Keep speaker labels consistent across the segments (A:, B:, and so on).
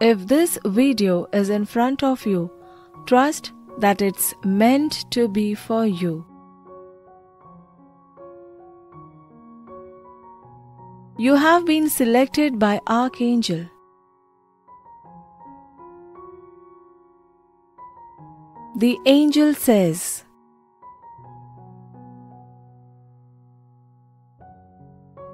A: If this video is in front of you, trust that it's meant to be for you. You have been selected by Archangel. The angel says,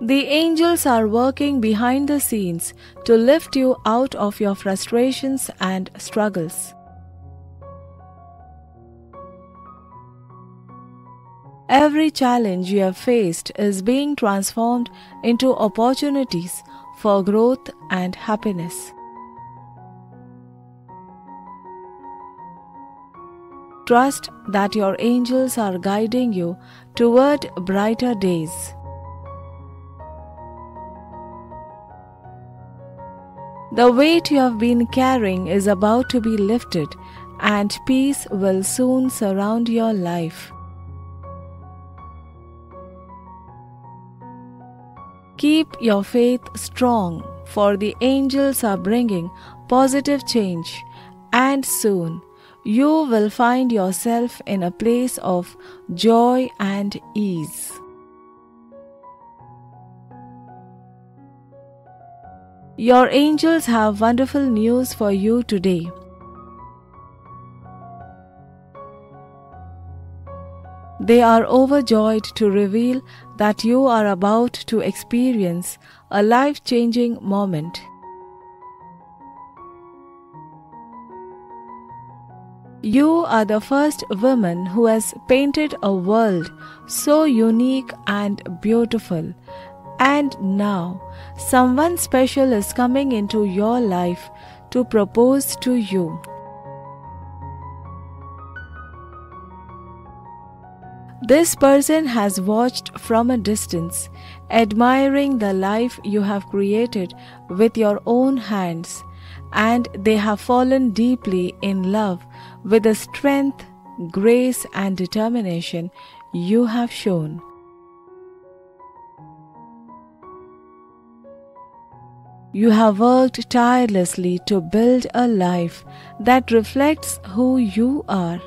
A: The angels are working behind the scenes to lift you out of your frustrations and struggles. Every challenge you have faced is being transformed into opportunities for growth and happiness. Trust that your angels are guiding you toward brighter days. The weight you have been carrying is about to be lifted, and peace will soon surround your life. Keep your faith strong, for the angels are bringing positive change, and soon you will find yourself in a place of joy and ease. Your angels have wonderful news for you today. They are overjoyed to reveal that you are about to experience a life changing moment. You are the first woman who has painted a world so unique and beautiful. And now, someone special is coming into your life to propose to you. This person has watched from a distance, admiring the life you have created with your own hands, and they have fallen deeply in love with the strength, grace, and determination you have shown. You have worked tirelessly to build a life that reflects who you are.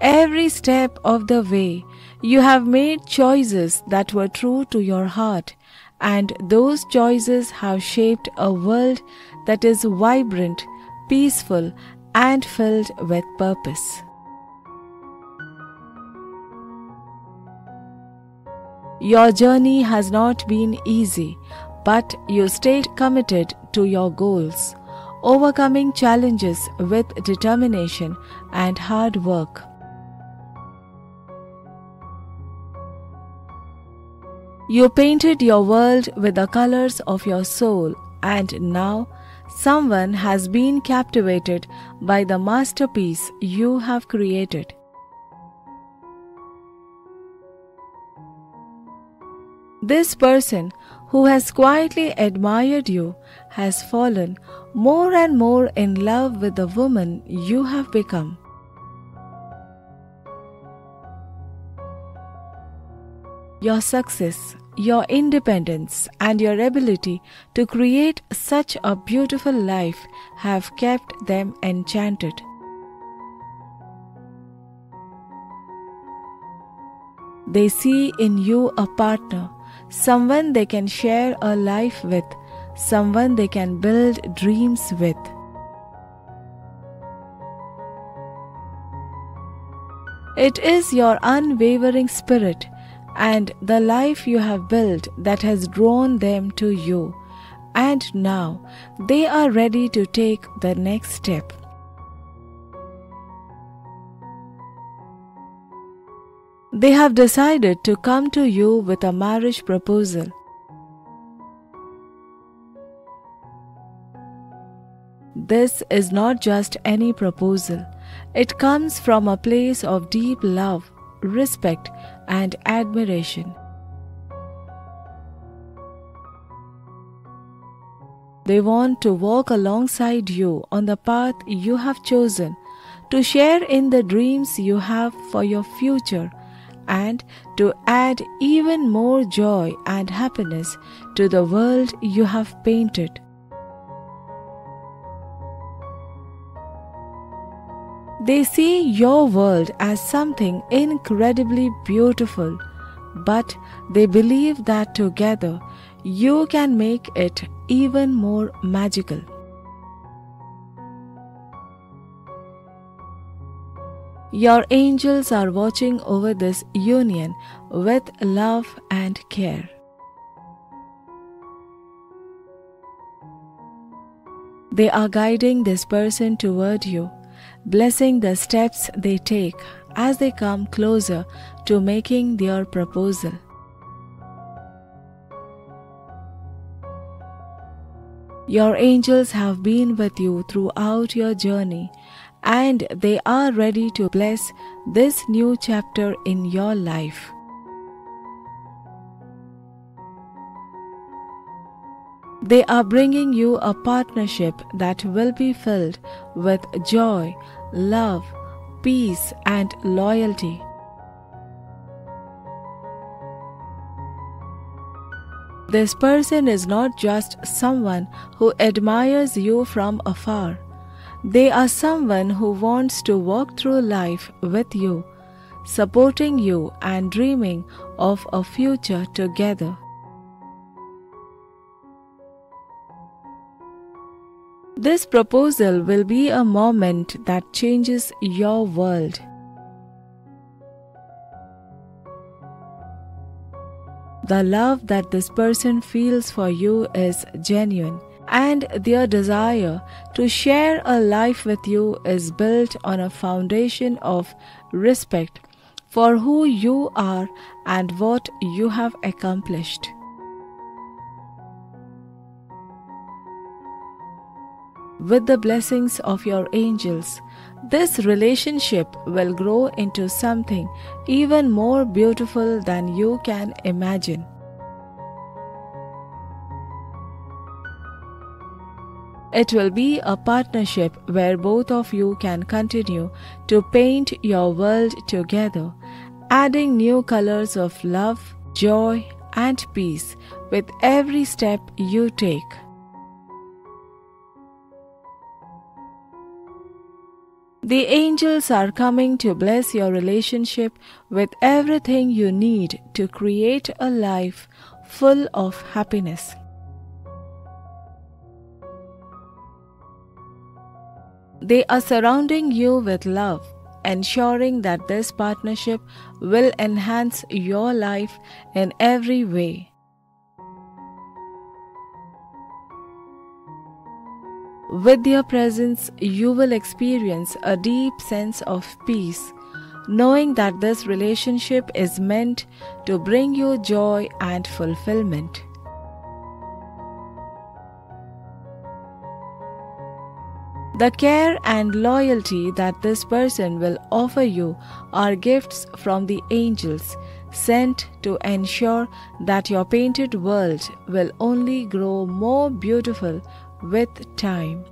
A: Every step of the way, you have made choices that were true to your heart, and those choices have shaped a world that is vibrant, peaceful, and filled with purpose. Your journey has not been easy, but you stayed committed to your goals, overcoming challenges with determination and hard work. You painted your world with the colors of your soul, and now someone has been captivated by the masterpiece you have created. This person who has quietly admired you has fallen more and more in love with the woman you have become. Your success, your independence, and your ability to create such a beautiful life have kept them enchanted. They see in you a partner, someone they can share a life with, someone they can build dreams with. It is your unwavering spirit and the life you have built that has drawn them to you, and now they are ready to take the next step. They have decided to come to you with a marriage proposal. This is not just any proposal, it comes from a place of deep love, respect, and admiration. They want to walk alongside you on the path you have chosen, to share in the dreams you have for your future, and to add even more joy and happiness to the world you have painted. They see your world as something incredibly beautiful, but they believe that together you can make it even more magical. Your angels are watching over this union with love and care. They are guiding this person toward you, blessing the steps they take as they come closer to making their proposal. Your angels have been with you throughout your journey and they are ready to bless this new chapter in your life. They are bringing you a partnership that will be filled with joy, love, peace, and loyalty. This person is not just someone who admires you from afar they are someone who wants to walk through life with you, supporting you and dreaming of a future together. This proposal will be a moment that changes your world. The love that this person feels for you is genuine and their desire to share a life with you is built on a foundation of respect for who you are and what you have accomplished. With the blessings of your angels, this relationship will grow into something even more beautiful than you can imagine. It will be a partnership where both of you can continue to paint your world together, adding new colors of love, joy, and peace with every step you take. The angels are coming to bless your relationship with everything you need to create a life full of happiness. They are surrounding you with love, ensuring that this partnership will enhance your life in every way. With their presence, you will experience a deep sense of peace, knowing that this relationship is meant to bring you joy and fulfillment. The care and loyalty that this person will offer you are gifts from the angels sent to ensure that your painted world will only grow more beautiful with time.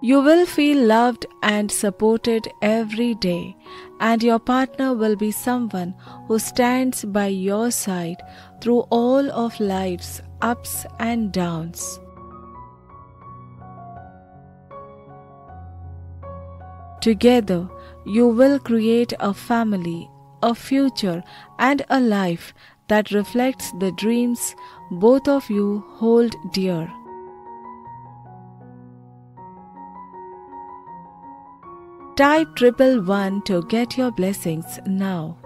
A: You will feel loved and supported every day, and your partner will be someone who stands by your side through all of life's ups and downs. Together, you will create a family, a future, and a life that reflects the dreams both of you hold dear. Type triple one to get your blessings now.